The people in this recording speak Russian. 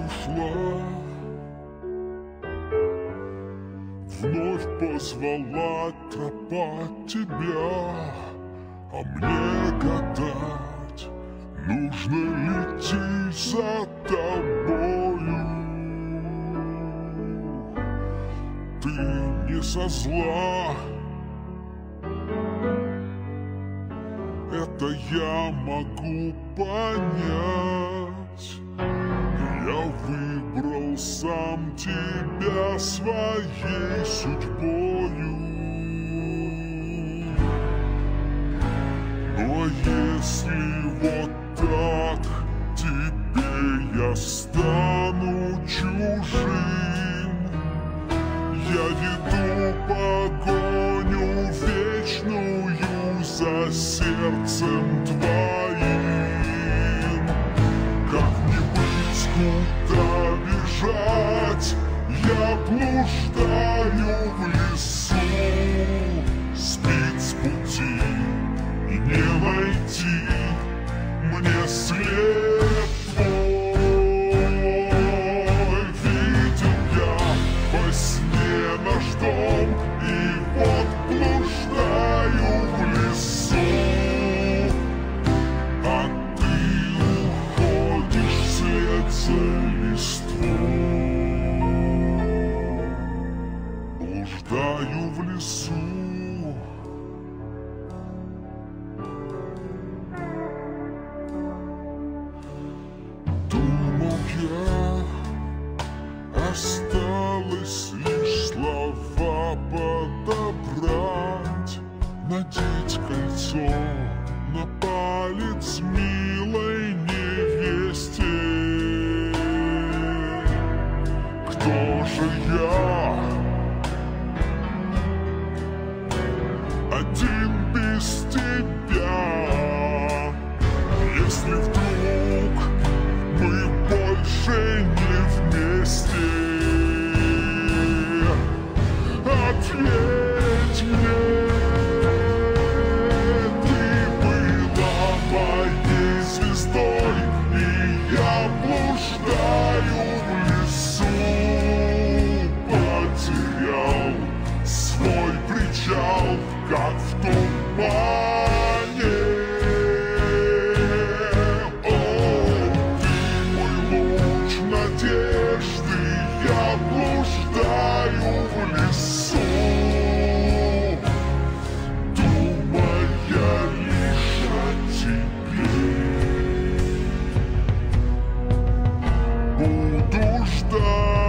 ушла Вновь позвала тропа тебя А мне гадать Нужно идти за тобою. Ты не со зла. Это я могу понять тебя своей судьбою. Но если вот так тебе я стану чужим Я веду погоню вечную за сердцем твоим Я блуждаю в лесу Сбить с пути Блуждаю в лесу. Думал я, осталось лишь слова подобрать. Надеть кольцо на палец милой невесте. Кто же я? блуждаю в лесу, потерял свой причал, как в тумане. Ghost